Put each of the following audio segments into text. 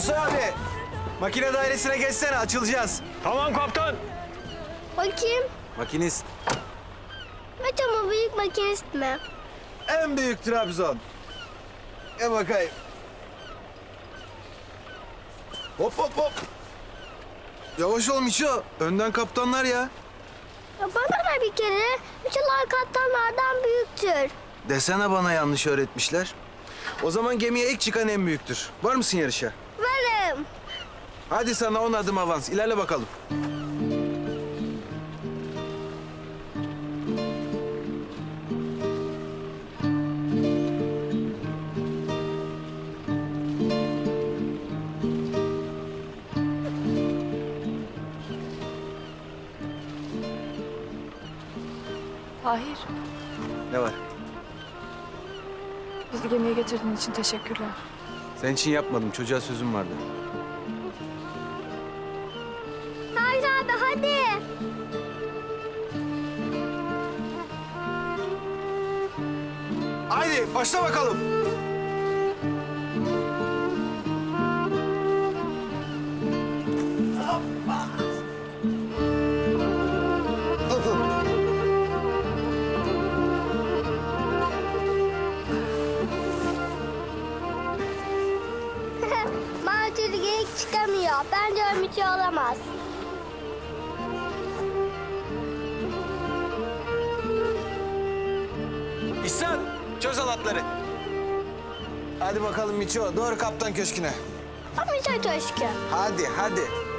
Musa abi. Makine dairesine geçsene açılacağız. Tamam kaptan. Bakayım. Makinist. Mete mi büyük makinist mi? En büyük Trabzon. Gel bakayım. Hop hop hop. Yavaş ol Miço. Önden kaptanlar ya. Ya bana da bir kere Müçalar kaptanlardan büyüktür. Desene bana yanlış öğretmişler. O zaman gemiye ilk çıkan en büyüktür. Var mısın yarışa? Hadi sana on adım avans. İlerle bakalım. Tahir, Ne var? bizi gemiye getirdiğin için teşekkürler. Senin için yapmadım. Çocuğa sözüm vardı. Başla bakalım. Macir geyik çıkamıyor. Bence Müçe olamaz. İhsan çöz alatları. Hadi bakalım Miço. Doğru kaptan köşküne. Müçe köşkü. Hadi hadi.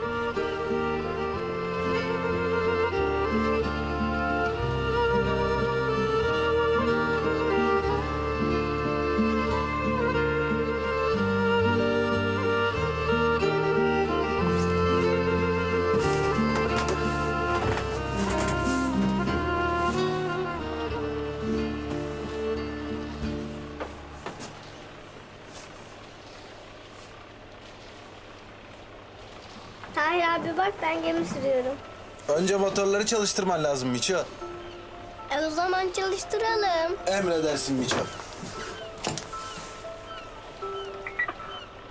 Abi bak ben gemi sürüyorum. Önce motorları çalıştırman lazım Miço. E o zaman çalıştıralım. Emredersin Miço.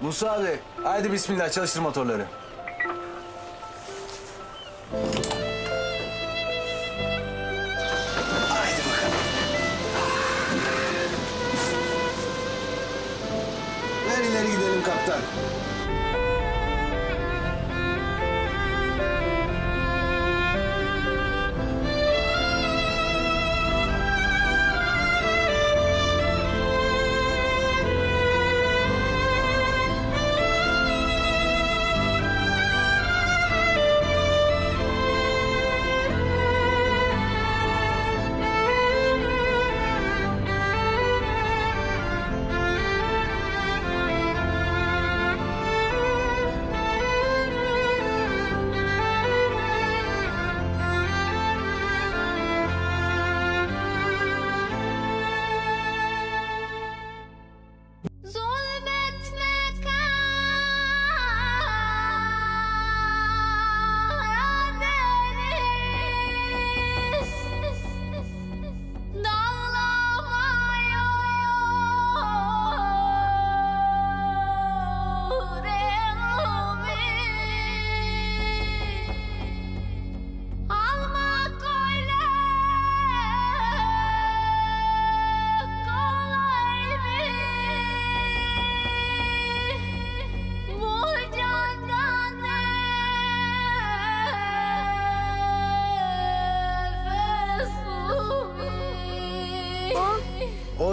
Musa abi, haydi bismillah çalıştır motorları. Haydi bakalım. Ver ileri gidelim kaptan.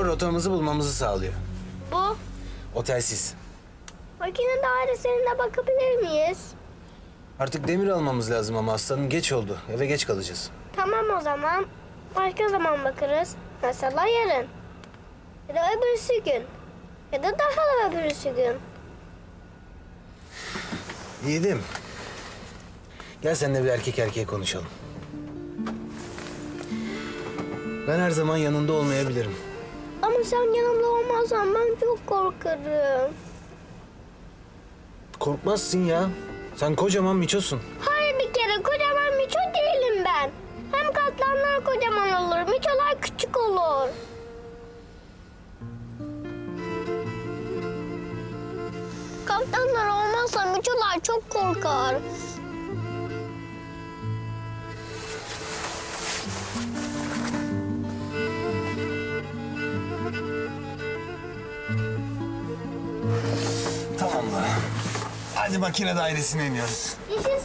Rotamızı bulmamızı sağlıyor. Bu. Otelsiz. Makine dairesine bakabilir miyiz? Artık demir almamız lazım ama aslanım geç oldu. Eve geç kalacağız. Tamam o zaman. Başka zaman bakarız. Mesela yarın. Ya da öbürsü gün. Ya da daha da öbürsü gün. Yiğidim. Gel seninle bir erkek erkeğe konuşalım. Ben her zaman yanında olmayabilirim. Sen yanımda olmazsan ben çok korkarım. Korkmazsın ya. Sen kocaman miçosun. Hayır bir kere kocaman miço değilim ben. Hem katlanlar kocaman olur, miçolar küçük olur. Kaptanlar olmaz Hocalar çok korkar. Hadi makine dairesine iniyoruz. Yaşasın.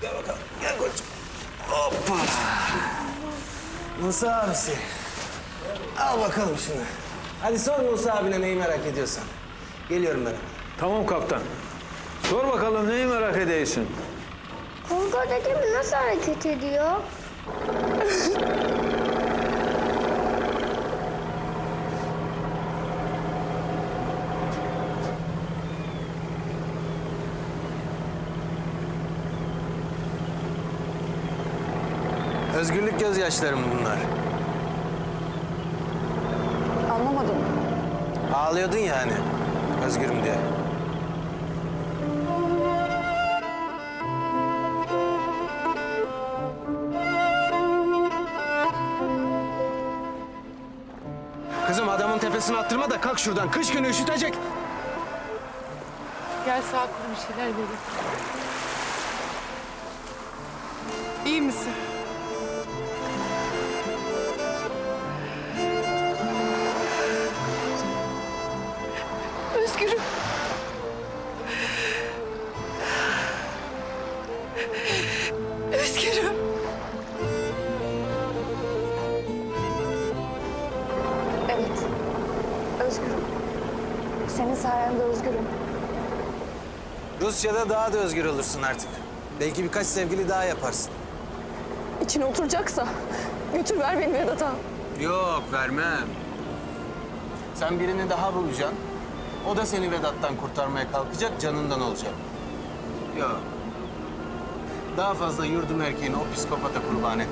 Gel bakalım. Gel koçum. Hoppa. Musa abisi. Al bakalım şunu. Hadi sor Musa abine neyi merak ediyorsan. Geliyorum ben. hemen. Tamam kaptan. Sor bakalım neyi merak ediyorsun? Korkada gemi nasıl hareket ediyor? Özgürlük gözyaşlarım bunlar. Anlamadım. Ağlıyordun ya hani. Özgürüm diye. Kızım adamın tepesine attırma da kalk şuradan. Kış günü üşütecek. Gel sağ kuru bir şeyler verin. İyi misin? Özgürüm. Özgürüm. Evet. Özgürüm. Senin sayende özgürüm. Rusya'da daha da özgür olursun artık. Belki birkaç sevgili daha yaparsın. İçine oturacaksa götür ver beni Vedat'a. Yok vermem. Sen birini daha bulacaksın. O da seni Vedat'tan kurtarmaya kalkacak, canından olacak. Yok. Daha fazla yurdum erkeğini o psikopata kurban et.